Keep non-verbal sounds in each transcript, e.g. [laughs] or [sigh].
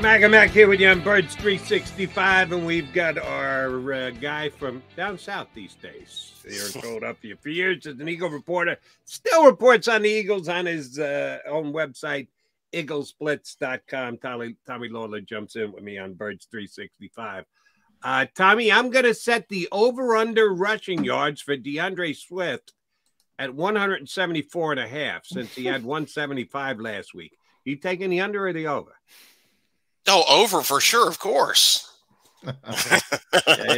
Mac and Mac here with you on Birds 365, and we've got our uh, guy from down south these days here in Philadelphia for years as an Eagle reporter. Still reports on the Eagles on his uh, own website, eaglesblitz.com. Tommy, Tommy Lawlor jumps in with me on Birds 365. Uh, Tommy, I'm going to set the over under rushing yards for D'Andre Swift at 174 and a half since he had [laughs] 175 last week. You taking the under or the over? Oh, over for sure, of course. Yeah,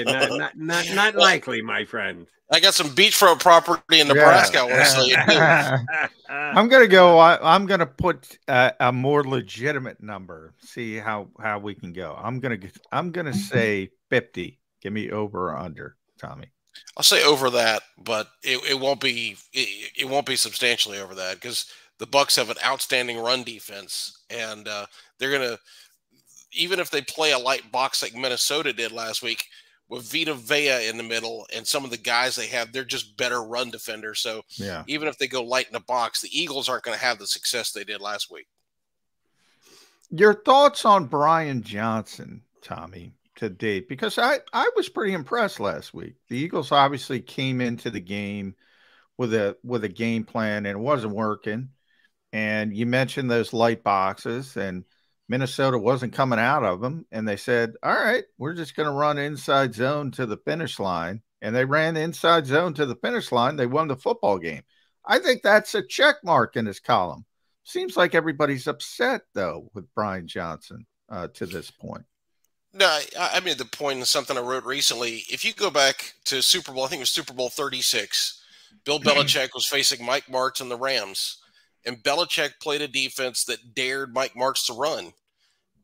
not, not, not, not likely, my friend. I got some beachfront property in Nebraska. I want to sell you. I'm gonna go. I, I'm gonna put uh, a more legitimate number. See how how we can go. I'm gonna. I'm gonna [laughs] say 50. Give me over or under, Tommy. I'll say over that, but it, it won't be it, it won't be substantially over that because the Bucs have an outstanding run defense, and uh, they're gonna even if they play a light box like Minnesota did last week with Vita Vea in the middle and some of the guys they have, they're just better run defenders. So Yeah. even if they go light in the box, the Eagles aren't going to have the success they did last week. Your thoughts on Brian Johnson, Tommy, to date? Because I I was pretty impressed last week. The Eagles obviously came into the game with a with a game plan and it wasn't working. And you mentioned those light boxes and Minnesota wasn't coming out of them and they said, "All right, we're just going to run inside zone to the finish line." And they ran inside zone to the finish line. They won the football game. I think that's a check mark in his column. Seems like everybody's upset though with Brian Johnson uh, to this point. No, I, made the point in something I wrote recently. If you go back to Super Bowl, I think it was Super Bowl 36, Bill [clears throat] Belichick was facing Mike Martz and the Rams, and Belichick played a defense that dared Mike Martz to run.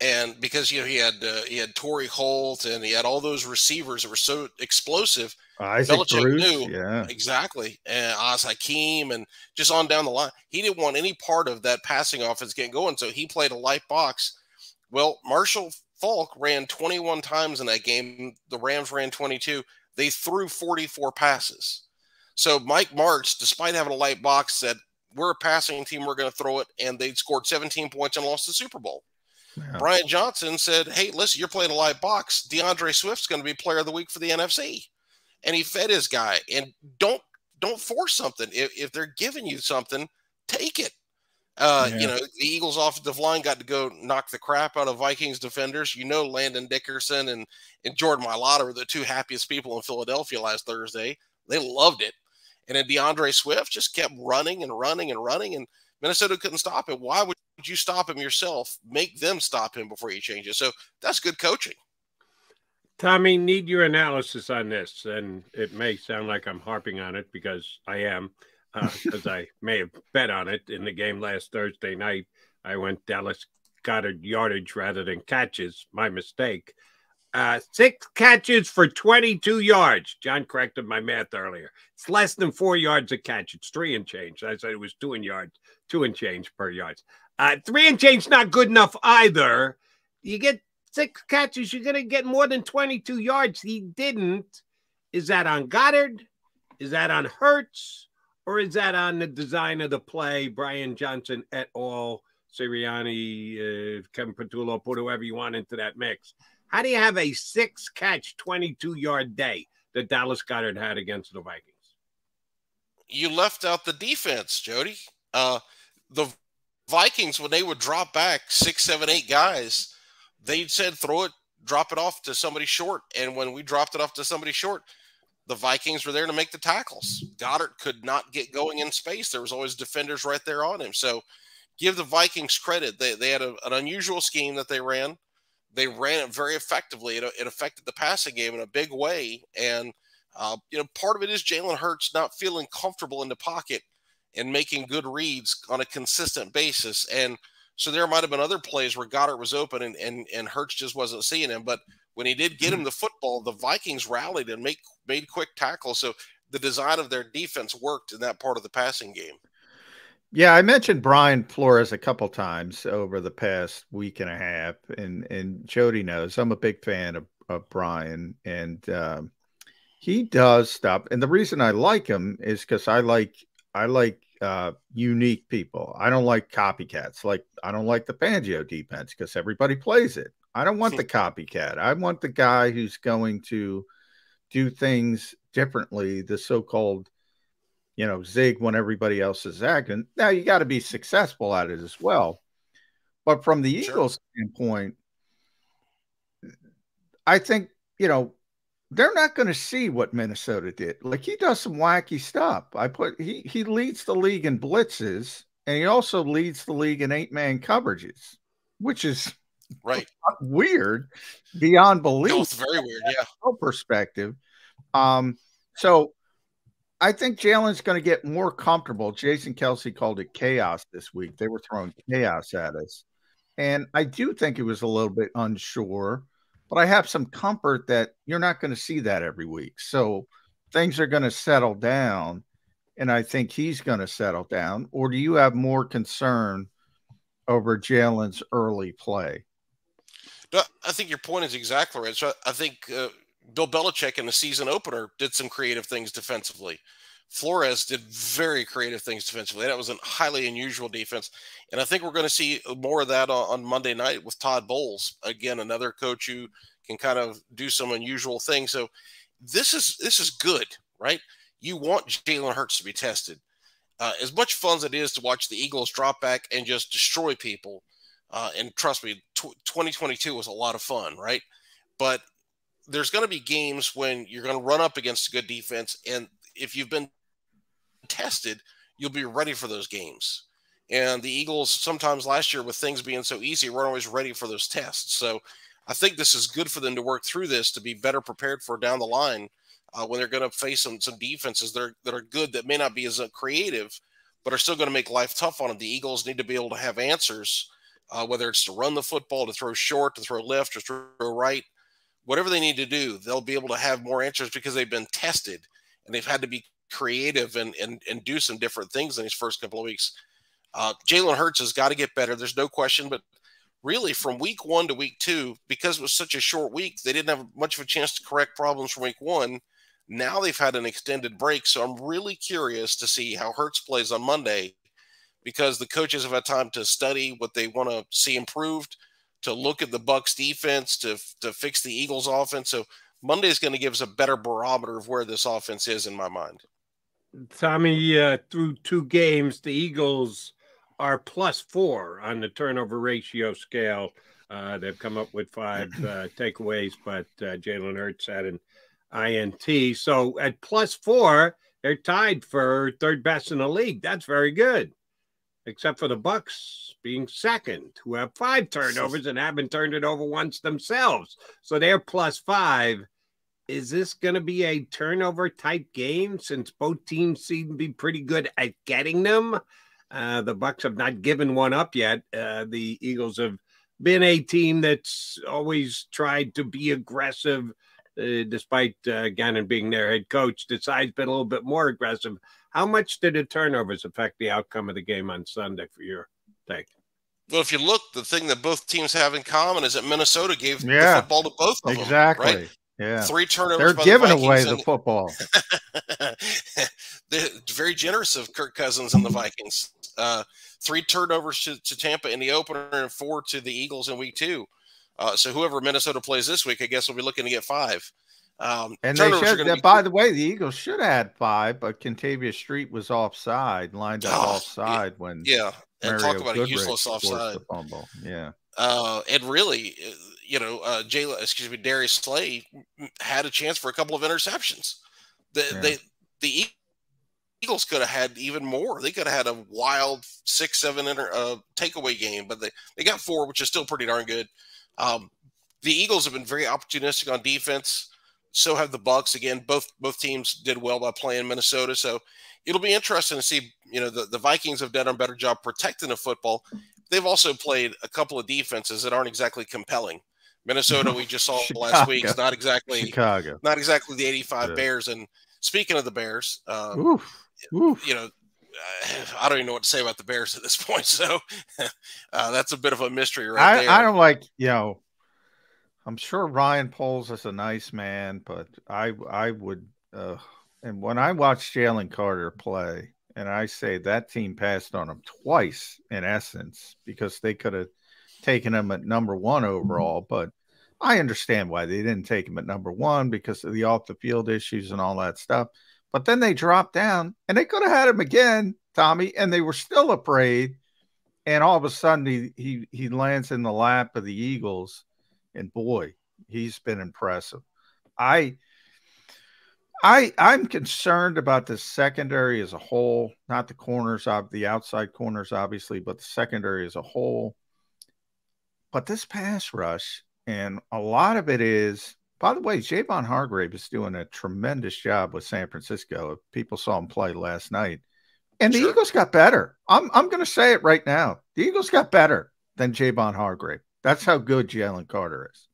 And because you know he had uh, he had Torry Holt and he had all those receivers that were so explosive, Isaac Belichick Bruce, knew. yeah, Exactly. And Az Hakim and just on down the line. He didn't want any part of that passing offense getting going. So he played a light box. Well, Marshall Faulk ran 21 times in that game. The Rams ran 22. They threw 44 passes. So Mike Martz, despite having a light box, said, We're a passing team, we're going to throw it. And they'd scored 17 points and lost the Super Bowl. Yeah. Brian Johnson said, Hey, listen, you're playing a live box. D'Andre Swift's going to be player of the week for the NFC and he fed his guy. And don't don't force something. If, if they're giving you something, take it. Uh, Yeah. You know, the Eagles' offensive line got to go knock the crap out of Vikings defenders. You know, Landon Dickerson and, and Jordan Mailata were the two happiest people in Philadelphia last Thursday. They loved it. And then D'Andre Swift just kept running and running and running, and Minnesota couldn't stop him. Why would you stop him yourself? Make them stop him before you change it. So that's good coaching. Tommy, need your analysis on this, and it may sound like I'm harping on it because I am, uh, [laughs] because I may have bet on it in the game last Thursday night. I went Dallas Goedert yardage rather than catches. My mistake. Uh, six catches for 22 yards. John corrected my math earlier. It's less than four yards a catch. It's three and change. I said it was two and yards, two and change per yards. Uh, three and change not good enough either. You get six catches, you're going to get more than 22 yards. He didn't. Is that on Goedert? Is that on Hurts? Or is that on the design of the play? Brian Johnson et al., Sirianni, uh, Kevin Patullo, put whoever you want into that mix. How do you have a six catch, 22 yard day that Dallas Goedert had against the Vikings? you left out the defense, Jody. Uh, the Vikings, when they would drop back six, seven, eight guys, they'd said throw it, drop it off to somebody short. And when we dropped it off to somebody short, the Vikings were there to make the tackles. Goedert could not get going in space. There was always defenders right there on him. So give the Vikings credit. They, they had a, an unusual scheme that they ran. They ran it very effectively. It, it affected the passing game in a big way. And uh, you know, part of it is Jalen Hurts not feeling comfortable in the pocket and making good reads on a consistent basis. And so there might have been other plays where Goedert was open and and, and Hurts just wasn't seeing him. But when he did get him the football, the Vikings rallied and make made quick tackles. So the design of their defense worked in that part of the passing game. Yeah, I mentioned Brian Flores a couple times over the past week and a half, and and Jody knows I'm a big fan of, of Brian, and um, he does stuff. And the reason I like him is because I like I like uh, unique people. I don't like copycats. Like I don't like the Fangio defense because everybody plays it. I don't want [laughs] the copycat. I want the guy who's going to do things differently. The so-called, you know, zig when everybody else is acting. Now you got to be successful at it as well. But from the sure. Eagles standpoint, I think you know they're not going to see what Minnesota did. Like he does some wacky stuff. I put he he leads the league in blitzes, and he also leads the league in eight man coverages, which is right [laughs] weird beyond belief. No, it's very weird, yeah. Perspective. Um, so I think Jalen's going to get more comfortable. Jason Kelce called it chaos this week. They were throwing chaos at us, and I do think it was a little bit unsure but I have some comfort that you're not going to see that every week. So things are going to settle down. And I think he's going to settle down. Or do you have more concern over Jalen's early play? No, I think your point is exactly right. So I think uh, Bill Belichick in the season opener did some creative things defensively. Flores did very creative things defensively. That was a highly unusual defense. And I think we're going to see more of that on, Monday night with Todd Bowles. Again, another coach who can kind of do some unusual things. So this is this is good, right? You want Jalen Hurts to be tested. Uh, as much fun as it is to watch the Eagles drop back and just destroy people, uh, and trust me, t- 2022 was a lot of fun, right? But there's going to be games when you're going to run up against a good defense, and if you've been tested, you'll be ready for those games. And the Eagles, sometimes last year with things being so easy, weren't always ready for those tests. So I think this is good for them to work through this to be better prepared for down the line uh, when they're going to face some, some defenses that are, that are good that may not be as uh, creative, but are still going to make life tough on them. The Eagles need to be able to have answers, uh, whether it's to run the football, to throw short, to throw left, to throw right, whatever they need to do, they'll be able to have more answers because they've been tested and they've had to be creative and and, and do some different things in these first couple of weeks. Uh, Jalen Hurts has got to get better. There's no question, but really from week one to week two, because it was such a short week, they didn't have much of a chance to correct problems from week one. Now they've had an extended break, so I'm really curious to see how Hurts plays on Monday, because the coaches have had time to study what they want to see improved, to look at the Bucs defense, to to fix the Eagles offense. So Monday is going to give us a better barometer of where this offense is in my mind. Tommy, uh, through two games, the Eagles are plus four on the turnover ratio scale. Uh, they've come up with five uh, [clears throat] takeaways, but uh, Jalen Hurts had an INT. So at plus four, they're tied for third best in the league. That's very good, except for the Bucs being second, who have five turnovers and haven't turned it over once themselves. So they're plus five is this going to be a turnover type game since both teams seem to be pretty good at getting them? Uh, the Bucs have not given one up yet. Uh, the Eagles have been a team that's always tried to be aggressive, uh, despite uh, Gannon being their head coach. The side's been a little bit more aggressive. How much did the turnovers affect the outcome of the game on Sunday for your take? Well, if you look, the thing that both teams have in common is that Minnesota gave yeah, the football to both of exactly. them. Exactly. Yeah. Three turnovers. They're giving the away the football. [laughs] They're very generous of Kirk Cousins and the Vikings. Uh, three turnovers to, to, Tampa in the opener and four to the Eagles in week two. Uh, so whoever Minnesota plays this week, I guess we'll be looking to get five. Um, and they should, That, by the way, the Eagles should add five, but Kentavious Street was offside, lined up oh, offside yeah, when yeah, and Mario talk about Goodrich a useless offside fumble. Yeah, uh, and really, you know, uh, Jayla, excuse me, Darius Slay had a chance for a couple of interceptions. The, yeah. They, the Eagles could have had even more. They could have had a wild six, seven inter, uh, takeaway game, but they, they got four, which is still pretty darn good. Um, the Eagles have been very opportunistic on defense. So have the Bucs Again, both both teams did well by playing Minnesota. So it'll be interesting to see. You know, the, the Vikings have done a better job protecting the football. They've also played a couple of defenses that aren't exactly compelling. Minnesota, we just saw [laughs] last week, is not exactly Chicago, not exactly the '85 yeah. Bears. And speaking of the Bears, um, oof, oof. you know, I don't even know what to say about the Bears at this point. [laughs] So uh, that's a bit of a mystery, right I, there. I don't like, you know, I'm sure Ryan Poles is a nice man, but I I would, uh, and when I watch Jalen Carter play, and I say that team passed on him twice in essence because they could have taken him at number one overall. But I understand why they didn't take him at number one because of the off the field issues and all that stuff. But then they dropped down and they could have had him again, Tommy, and they were still afraid. And all of a sudden he he he lands in the lap of the Eagles, and boy, he's been impressive. I I I'm concerned about the secondary as a whole, not the corners of the outside corners, obviously, but the secondary as a whole. But this pass rush, and a lot of it is, by the way, Javon Hargrave is doing a tremendous job with San Francisco. People saw him play last night. And the. Eagles got better. I'm I'm gonna say it right now. The Eagles got better than Javon Hargrave. That's how good Jalen Carter is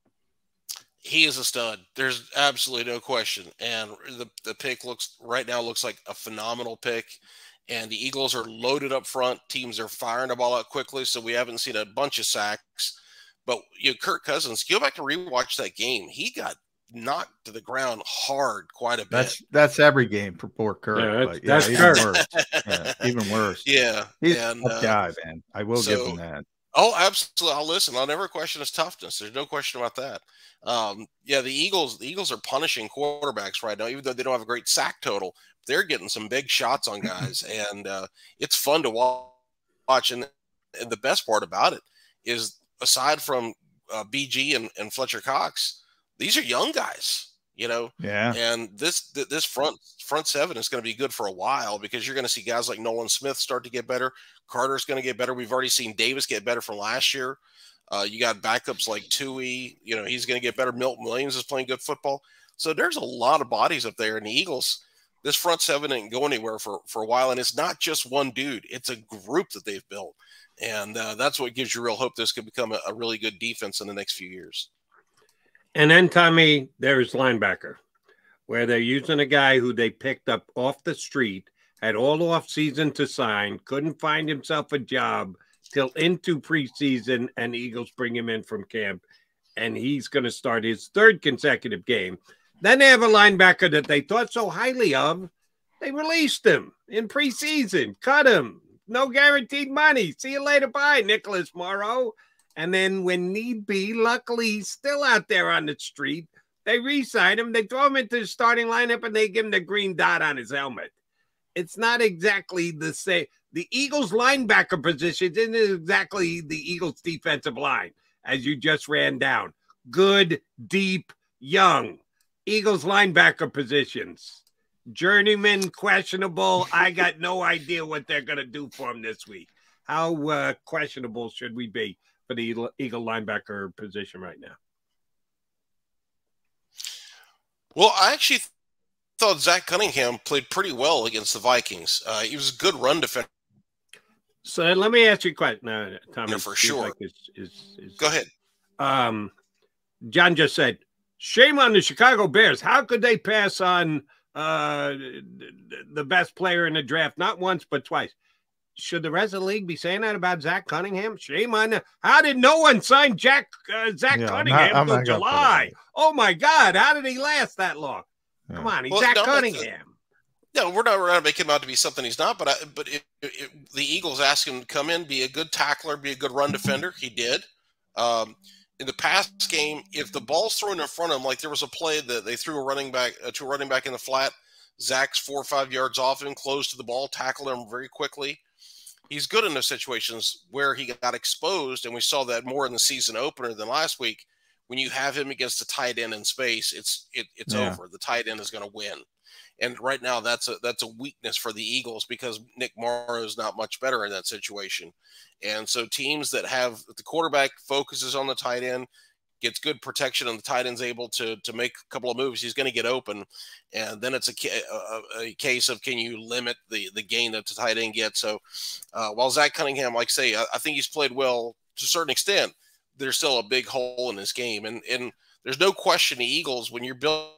he is a stud. There's absolutely no question. And the, the pick looks right now looks like a phenomenal pick. And the Eagles are loaded up front. Teams are firing the ball out quickly, so we haven't seen a bunch of sacks. But you know, Kirk Cousins, go back and rewatch that game. He got knocked to the ground hard quite a bit. That's that's every game for poor Kirk. Yeah, that's, yeah, that's even Kirk. worse. yeah, even worse. [laughs] Yeah, he's and, a uh, guy, man. I will so, give him that. Oh, absolutely. I'll listen. I'll never question his toughness. There's no question about that. Um, yeah, the Eagles, the Eagles are punishing quarterbacks right now, even though they don't have a great sack total. They're getting some big shots on guys, and uh, it's fun to watch. And, and, the best part about it is, aside from uh, BG and, and Fletcher Cox, these are young guys you know. Yeah. And this this front front seven is going to be good for a while because you're going to see guys like Nolan Smith start to get better. Carter's going to get better. We've already seen Davis get better from last year. Uh, you got backups like Tui. You know he's going to get better. Milton Williams is playing good football. So there's a lot of bodies up there, and the Eagles. This front seven didn't go anywhere for for a while, and it's not just one dude; it's a group that they've built, and uh, that's what gives you real hope this could become a, a really good defense in the next few years. And then Tommy, there's linebacker, where they're using a guy who they picked up off the street, had all off season to sign, couldn't find himself a job till into preseason, and Eagles bring him in from camp, and he's going to start his third consecutive game. Then they have a linebacker that they thought so highly of. They released him in preseason, cut him, no guaranteed money. See you later. Bye, Nicholas Morrow. And then when need be, luckily he's still out there on the street. They re-sign him, they throw him into the starting lineup, and they give him the green dot on his helmet. It's not exactly the same. The Eagles linebacker position isn't exactly the Eagles defensive line, as you just ran down. Good, deep, young. Eagles linebacker positions. Journeyman questionable. I got no [laughs] idea what they're going to do for him this week. How uh, questionable should we be? For the Eagle linebacker position right now? Well, I actually thought Zach Cunningham played pretty well against the Vikings. Uh, he was a good run defender. So let me ask you a question, no, Tommy. Yeah, for sure. Like Go ahead. Um, John just said, "Shame on the Chicago Bears. How could they pass on uh, the best player in the draft? Not once, but twice." Should the rest of the league be saying that about Zach Cunningham? Shame on them. How did no one sign Jack uh, Zach yeah, Cunningham until July? Oh my God! How did he last that long? Yeah. Come on, he's well, Zach no, Cunningham. No, we're not going to make him out to be something he's not. But I, but it, it, the Eagles asked him to come in, be a good tackler, be a good run defender. He did. Um, in the past game, if the ball's thrown in front of him, like there was a play that they threw a running back uh, to a running back in the flat, Zach's four or five yards off him, close to the ball, tackle him very quickly he's good in those situations where he got exposed, and we saw that more in the season opener than last week. When you have him against a tight end in space, it's it, it's yeah. over. The tight end is going to win, and right now that's a that's a weakness for the Eagles because Nick Morrow is not much better in that situation, and so teams that have the quarterback focuses on the tight end gets good protection and the tight end's able to to make a couple of moves, he's going to get open, and then it's a, a, a, case of can you limit the the gain that the tight end gets. So uh, while Zach Cunningham, like say, I, I, think he's played well to a certain extent. There's still a big hole in his game, and and there's no question the Eagles when you build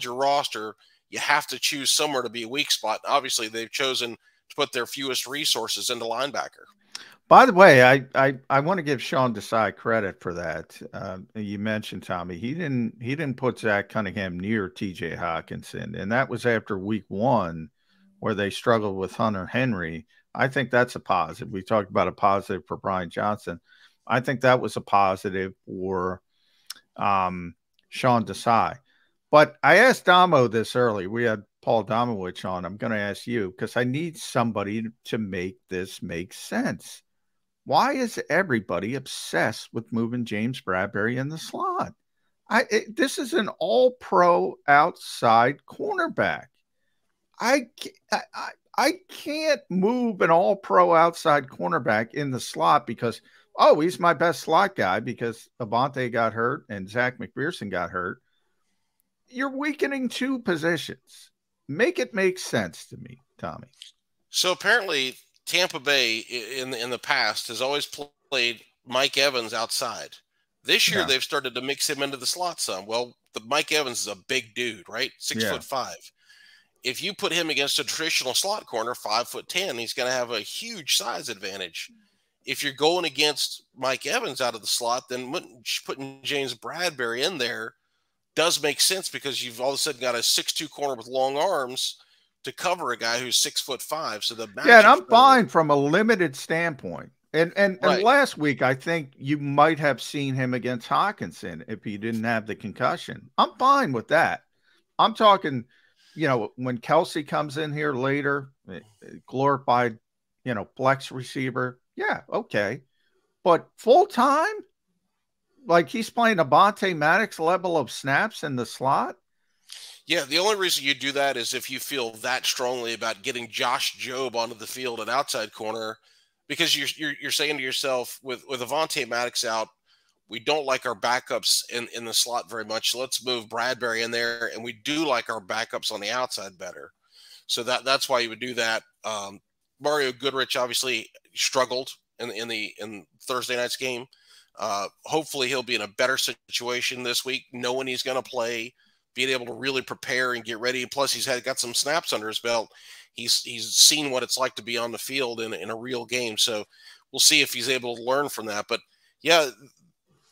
your roster, you have to choose somewhere to be a weak spot. Obviously, they've chosen to put their fewest resources into linebacker. By the way, I I, I want to give Sean Desai credit for that. Uh, you mentioned Tommy. He didn't he didn't put Zach Cunningham near T.J. Hockenson, and that was after Week One, where they struggled with Hunter Henry. I think that's a positive. We talked about a positive for Brian Johnson. I think that was a positive for um, Sean Desai. But I asked Damo this early. We had Paul Domowitch on. I'm going to ask you because I need somebody to make this make sense. Why is everybody obsessed with moving James Bradberry in the slot? I it, this is an all pro outside cornerback. I, I I can't move an all pro outside cornerback in the slot because oh he's my best slot guy because Avonte got hurt and Zech McPhearson got hurt. You're weakening two positions. Make it make sense to me, Tommy. So apparently Tampa Bay in in the past has always played Mike Evans outside. This year, yeah. they've started to mix him into the slot some. Well, the Mike Evans is a big dude, right? Six yeah. foot five. If you put him against a traditional slot corner, five foot ten, he's going to have a huge size advantage. If you're going against Mike Evans out of the slot, then putting James Bradberry in there does make sense because you've all of a sudden got a six-two corner with long arms to cover a guy who's six foot five. So the yeah, and I'm fine from a limited standpoint. And and, right. and last week, I think you might have seen him against Hockenson if he didn't have the concussion. I'm fine with that. I'm talking, you know, when Kelce comes in here later, eh, glorified, you know, flex receiver. Yeah, okay. But full time, like he's playing Avonte Maddox level of snaps in the slot. Yeah, the only reason you do that is if you feel that strongly about getting Josh Jobe onto the field at outside corner because you're, you're, you're saying to yourself with with Avonte Maddox out, we don't like our backups in in the slot very much. Let's move Bradberry in there, and we do like our backups on the outside better. So that that's why you would do that. Um, Mario Goodrich obviously struggled in in the in Thursday night's game. Uh, hopefully, he'll be in a better situation this week, knowing he's going to play, being able to really prepare and get ready. Plus, he's had got some snaps under his belt he's he's seen what it's like to be on the field in, in a real game. So we'll see if he's able to learn from that. But yeah,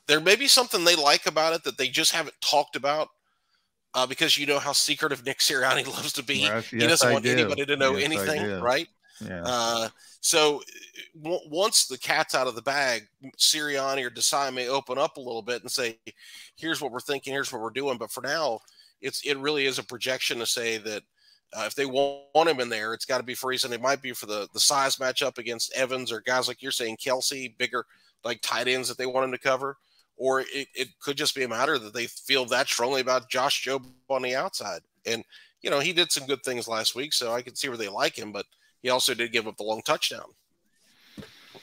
there may be something they like about it that they just haven't talked about. Uh, because you know how secretive Nick Sirianni [laughs] loves to be. Yes, he doesn't want do. anybody to know yes, anything, right? Yeah. Uh, so once the cat's out of the bag, Sirianni or Desai may open up a little bit and say, "Here's what we're thinking. Here's what we're doing." But for now, it's it really is a projection to say that uh, if they want him in there, it's got to be for reason. It might be for the the size matchup against Evans or guys like you're saying, Kelce, bigger like tight ends that they want him to cover, or it, it could just be a matter that they feel that strongly about Josh Jobe on the outside. And you know, he did some good things last week, so I can see where they like him, but he also did give up the long touchdown.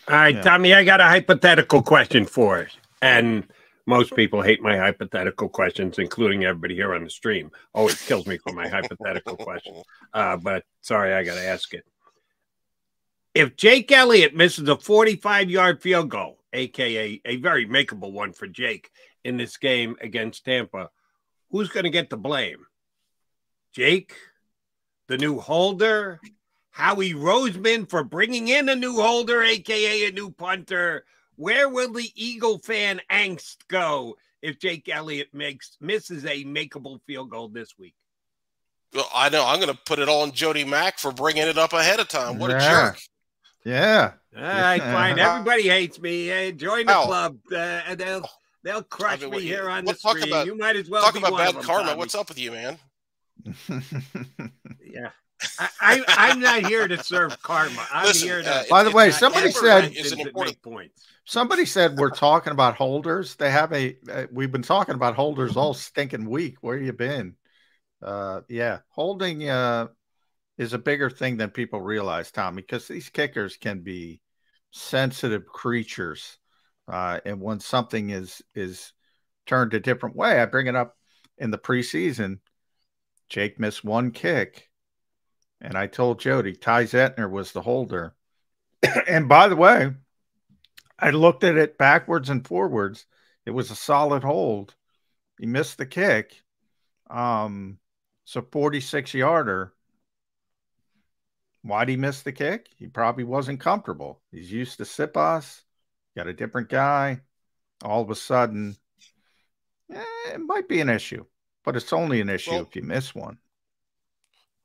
All right, yeah. Tommy, I got a hypothetical question for us. And most people hate my hypothetical questions, including everybody here on the stream. Always kills me for my hypothetical questions. Uh, but sorry, I got to ask it. If Jake Elliott misses a 45 yard field goal, aka a very makeable one for Jake in this game against Tampa, who's going to get the blame? Jake, the new holder, Howie Roseman for bringing in a new holder, aka a new punter, where will the Eagle fan angst go if Jake Elliott makes misses a makeable field goal this week? Well, I know I'm going to put it all on Jody Mack for bringing it up ahead of time. What yeah. a jerk! Yeah. All right, fine. Everybody hates me. Hey, join the club. Uh, and they'll they'll crush I mean, me here on the screen. About, you might as well talk about bad them, karma. Tommy. What's up with you, man? [laughs] [laughs] yeah. I, I, am not here to serve karma. I'm Listen, here to. Uh, by the way, somebody said is an important points. Somebody said we're talking about holders. They have a. Uh, we've been talking about holders all stinking week. Where you been? Uh, yeah, holding uh, is a bigger thing than people realize, Tommy, because these kickers can be sensitive creatures, uh, and when something is is turned a different way, I bring it up in the preseason. Jake missed one kick and I told Jody Ty Zentner was the holder. [clears throat] and by the way, I looked at it backwards and forwards. It was a solid hold. He missed the kick. Um, so 46 yarder. Why'd he miss the kick? He probably wasn't comfortable. He's used to Siposs, got a different guy. All of a sudden, eh, it might be an issue, but it's only an issue well, if you miss one.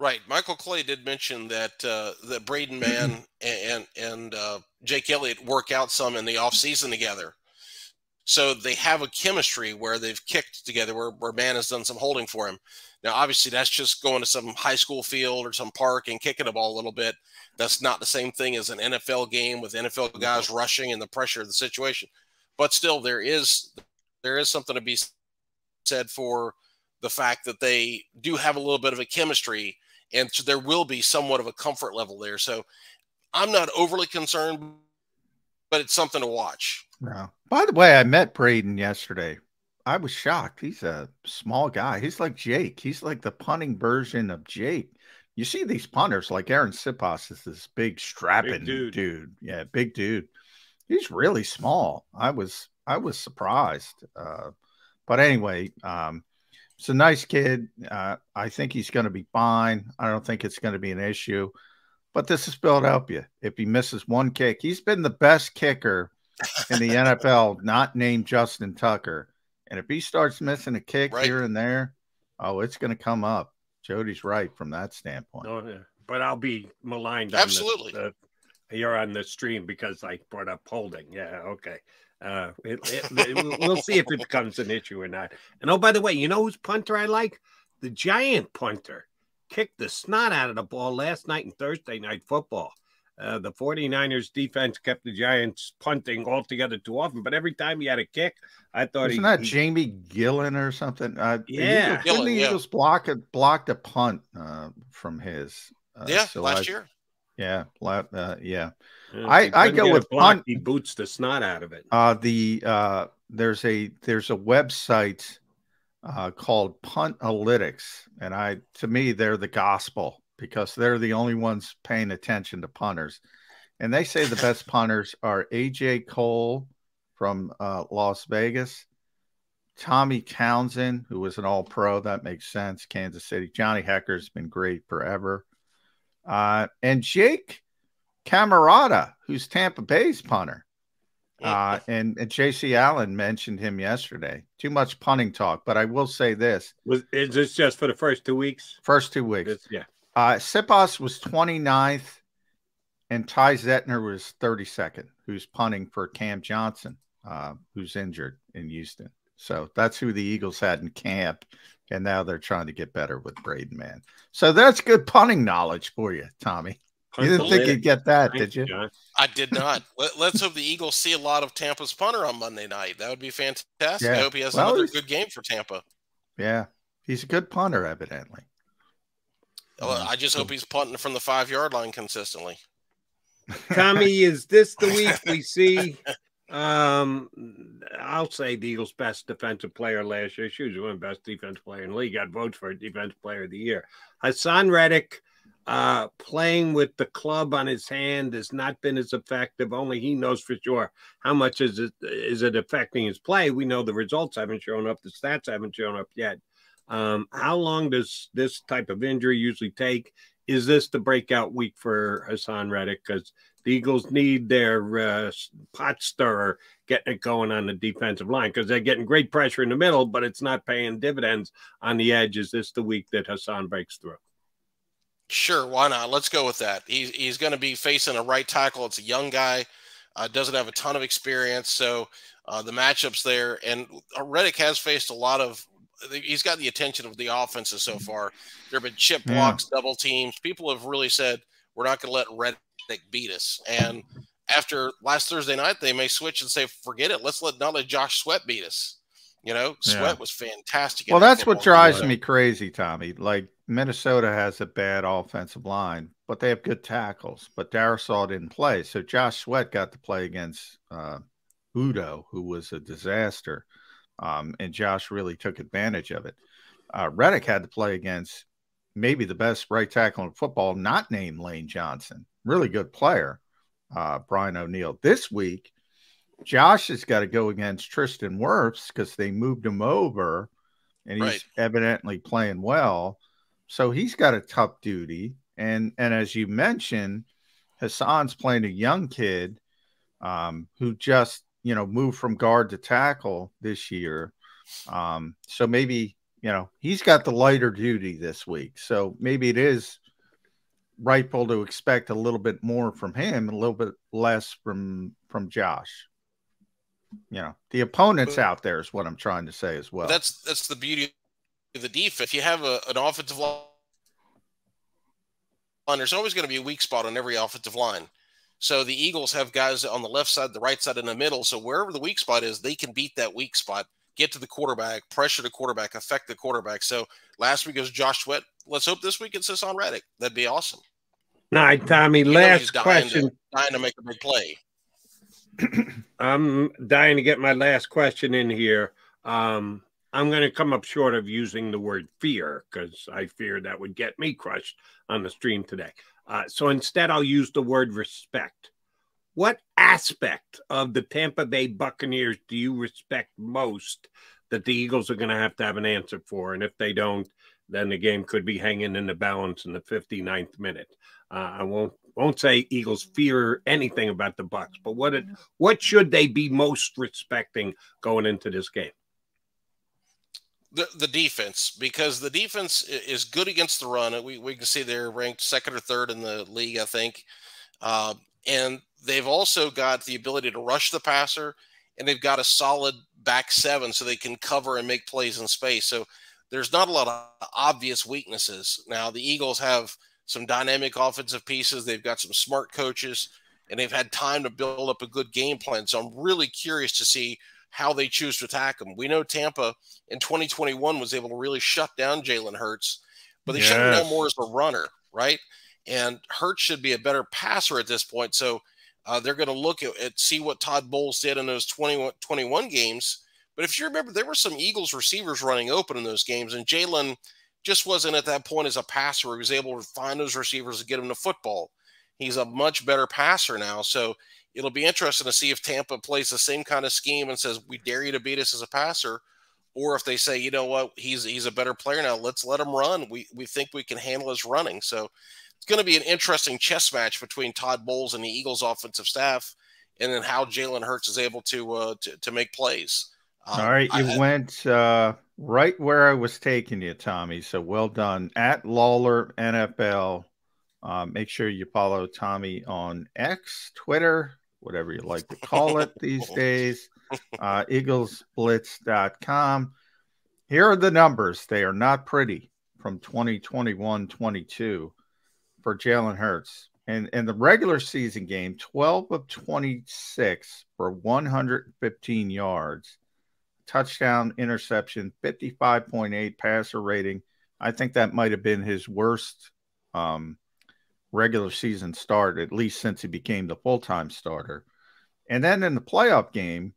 Right. Michael Clay did mention that uh, that Braden [clears throat] Mann and and uh, Jake Elliott work out some in the off season together. So they have a chemistry where they've kicked together, where, where Mann has done some holding for him. Now, obviously, that's just going to some high school field or some park and kicking the ball a little bit. That's not the same thing as an NFL game with NFL guys rushing and the pressure of the situation. But still, there is there is something to be said for the fact that they do have a little bit of a chemistry and so there will be somewhat of a comfort level there. So I'm not overly concerned, but it's something to watch. No. By the way, I met Braden yesterday. I was shocked. He's a small guy. He's like Jake. He's like the punting version of Jake. You see these punters like Arryn Siposs is this big strapping big dude. dude. Yeah, big dude. He's really small. I was I was surprised. Uh, but anyway, um, it's a nice kid. Uh, I think he's going to be fine. I don't think it's going to be an issue. But this is Philadelphia. If he misses one kick, he's been the best kicker in the NFL, [laughs] not named Justin Tucker. And if he starts missing a kick right. here and there, oh, it's going to come up. Jody's right from that standpoint. Oh, yeah. But I'll be maligned. Absolutely. The, the, you're on the stream because I brought up holding. Yeah. Okay. Uh, it, it, we'll see if it becomes an issue or not. And oh, by the way, you know whose punter I like? The Giant punter kicked the snot out of the ball last night in Thursday night football. Uh, the 49ers defense kept the Giants punting altogether too often, but every time he had a kick, I thought Isn't he, that he, Jamie Gillan or something? Uh, yeah, the Eagles, Gillan, the Eagles yeah. block a, blocked a punt uh, from his. Uh, yeah, so last I, year. Yeah, uh, yeah. I, I go with block, punt. He boots the snot out of it. Uh, the uh, there's a there's a website uh, called Puntalytics, and I to me they're the gospel because they're the only ones paying attention to punters, and they say the [laughs] best punters are AJ Cole from uh, Las Vegas, Tommy Townsend, who was an All Pro, that makes sense. Kansas City, Johnny Hekker's been great forever, uh, and Jake Camarda, who's Tampa Bay's punter. Uh, and, and JC Allen mentioned him yesterday. Too much punting talk, but I will say this: was is this just for the first two weeks? First two weeks, it's, yeah. Uh, Siposs was 29th, and Ty Zentner was 32nd, who's punting for Cam Johnston, uh, who's injured in Houston. So that's who the Eagles had in camp, and now they're trying to get better with Braden Mann. So that's good punting knowledge for you, Tommy. You didn't think you'd get that, did you? I did not. Let, us hope the Eagles see a lot of Tampa's punter on Monday night. That would be fantastic. Yeah. I hope he has well, another good game for Tampa. Yeah, he's a good punter, evidently. Well, I just hope he's punting from the five yard line consistently. Tommy, is this the week we see? [laughs] Um, I'll say the Eagles' best defensive player last year. She was one best defensive player in the league. Got votes for defensive player of the year. Haason Reddick uh, playing with the club on his hand has not been as effective. Only he knows for sure how much is it is it affecting his play. We know the results haven't shown up, the stats haven't shown up yet. Um, how long does this type of injury usually take? Is this the breakout week for Haason Reddick? Because the Eagles need their uh, pot stirrer getting it going on the defensive line because they're getting great pressure in the middle, but it's not paying dividends on the edge. Is this the week that Haason breaks through? Sure, why not? Let's go with that. He's he's going to be facing a right tackle. It's a young guy, uh, doesn't have a ton of experience, so uh, the matchups there. And uh, Reddick has faced a lot of. He's got the attention of the offenses so far. There have been chip blocks, yeah. double teams. People have really said we're not going to let Reddick beat us. And after last Thursday night, they may switch and say, "Forget it. Let's let not let Josh Sweat beat us." You know, Sweat yeah. was fantastic. Well, that's what drives me crazy, Tommy. Like Minnesota has a bad offensive line, but they have good tackles. But Darrisaw didn't play, so Josh Sweat got to play against uh, Udoh, who was a disaster, um, and Josh really took advantage of it. Uh, Reddick had to play against maybe the best right tackle in football, not named Lane Johnson. Really good player, uh, Brian O'Neill. This week, Josh has got to go against Tristan Wirfs because they moved him over and he's right. evidently playing well. So he's got a tough duty. And and as you mentioned, Haason's playing a young kid um, who just, you know, moved from guard to tackle this year. Um, so maybe you know, he's got the lighter duty this week. So maybe it is rightful to expect a little bit more from him, a little bit less from from Josh. You know, the opponents out there is what I'm trying to say as well. That's that's the beauty of the defense. If you have a, an offensive line, there's always going to be a weak spot on every offensive line. So the Eagles have guys on the left side, the right side, in the middle. So wherever the weak spot is, they can beat that weak spot, get to the quarterback, pressure the quarterback, affect the quarterback. So last week was Josh Sweat. Let's hope this week it's Haason Reddick. That'd be awesome. Right, Tommy. Last dying question. To, dying to make a big play. [clears throat] I'm dying to get my last question in here. Um, I'm going to come up short of using the word fear because I fear that would get me crushed on the stream today. Uh, so instead, I'll use the word respect. What aspect of the Tampa Bay Buccaneers do you respect most that the Eagles are going to have to have an answer for? And if they don't, then the game could be hanging in the balance in the 59th minute. Uh, I won't won't say Eagles fear anything about the Bucs, but what it, what should they be most respecting going into this game? The, the defense because the defense is good against the run. We, we can see they're ranked second or third in the league, I think. Uh, and they've also got the ability to rush the passer, and they've got a solid back seven so they can cover and make plays in space. So there's not a lot of obvious weaknesses. Now, the Eagles have some dynamic offensive pieces, they've got some smart coaches, and they've had time to build up a good game plan. So I'm really curious to see how they choose to attack them. We know Tampa in 2021 was able to really shut down Jalen Hurts, but they yes. shut him down more as a runner, right? And Hurts should be a better passer at this point. So uh, they're going to look at, at, see what Todd Bowles did in those 21, 21 games. But if you remember, there were some Eagles receivers running open in those games, and Jalen just wasn't at that point as a passer. He was able to find those receivers to get him the football. He's a much better passer now. So it'll be interesting to see if Tampa plays the same kind of scheme and says, "We dare you to beat us as a passer," or if they say, "You know what? He's he's a better player now. Let's let him run. We we think we can handle his running." So it's going to be an interesting chess match between Todd Bowles and the Eagles' offensive staff, and then how Jalen Hurts is able to uh, to, to make plays. Um, All right, you I, went uh, right where I was taking you, Tommy. So well done at Lawlor NFL. Um, make sure you follow Tommy on X, Twitter, whatever you like to call it these [laughs] days. Uh, eaglesblitz.com. Here are the numbers. They are not pretty from 2021 22 for Jalen Hurts. And in the regular season game, 12 of 26 for 115 yards, touchdown, interception, 55.8 passer rating. I think that might have been his worst um, regular season start, at least since he became the full time starter. And then in the playoff game,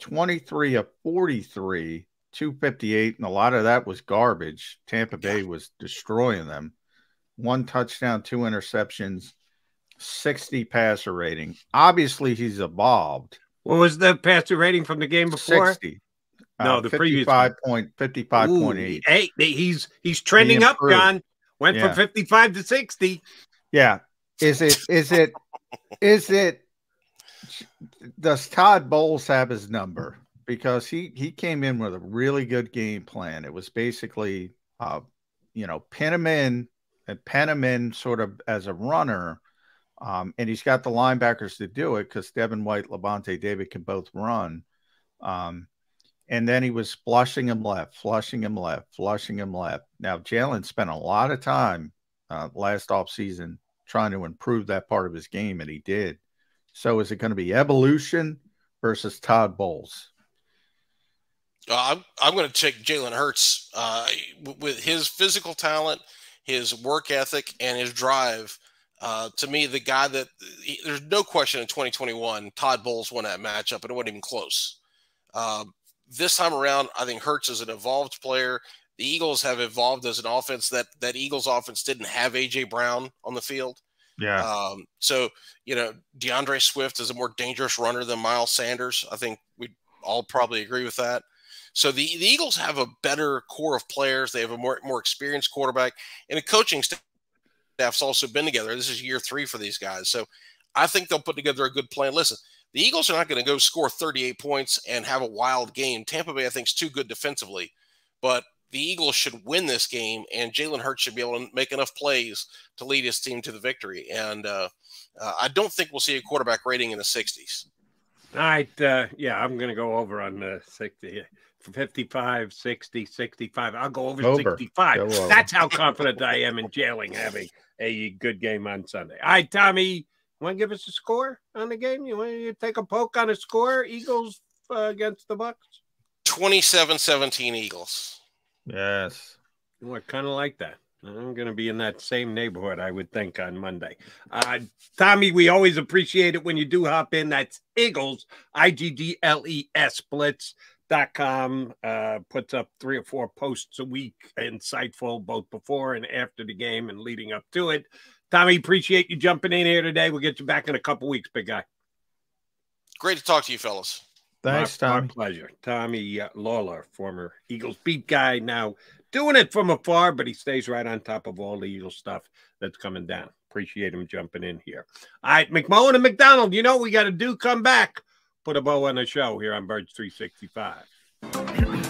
23 of 43, 258, and a lot of that was garbage. Tampa Bay was destroying them. One touchdown, two interceptions, 60 passer rating. Obviously, he's evolved. What was the passer rating from the game before? 60. No, uh, the 55 previous point 55.8. Hey, he's he's trending he up, John. Went yeah. from 55 to 60. Yeah. Is it is it is it does Todd Bowles have his number? Because he he came in with a really good game plan. It was basically uh, you know, pin him in and pen him in sort of as a runner. Um, and he's got the linebackers to do it because Devin White, Lavonte David can both run. Um, and then he was flushing him left, flushing him left, flushing him left. Now, Jalen spent a lot of time uh, last offseason trying to improve that part of his game, and he did. So is it going to be evolution versus Todd Bowles? Uh, I'm, I'm going to take Jalen Hurts uh, with his physical talent, his work ethic, and his drive. Uh, to me, the guy that he, there's no question in 2021, Todd Bowles won that matchup, and it wasn't even close. Um, this time around, I think Hurts is an evolved player. The Eagles have evolved as an offense that that Eagles offense didn't have AJ Brown on the field. Yeah. Um, so you know, D'Andre Swift is a more dangerous runner than Miles Sanders. I think we all probably agree with that. So the, the Eagles have a better core of players. They have a more more experienced quarterback, and a coaching staff's also been together. This is year three for these guys. So I think they'll put together a good plan. Listen, the Eagles are not going to go score 38 points and have a wild game. Tampa Bay, I think, is too good defensively, but the Eagles should win this game, and Jalen Hurts should be able to make enough plays to lead his team to the victory. And uh, uh, I don't think we'll see a quarterback rating in the 60s. All right. Uh, yeah, I'm going to go over on the 60. 55, 60, 65. I'll go over, over. 65. Go over. That's how confident I am in Jalen having a good game on Sunday. All right, Tommy, want to give us a score on the game? You want to take a poke on a score? Eagles uh, against the Bucs? 27 17 Eagles. Yes. Well, kind of like that. I'm going to be in that same neighborhood, I would think, on Monday. Uh, Tommy, we always appreciate it when you do hop in. That's Eagles, I G G L E S Blitz.com. Uh, puts up three or four posts a week, insightful, both before and after the game and leading up to it. Tommy, appreciate you jumping in here today. We'll get you back in a couple weeks, big guy. Great to talk to you, fellas. Thanks, my, Tommy. My pleasure. Tommy uh, Lawlor, former Eagles beat guy, now doing it from afar, but he stays right on top of all the Eagles stuff that's coming down. Appreciate him jumping in here. All right, McMullen and McDonald, you know we got to do come back. Put a bow on the show here on Birds 365.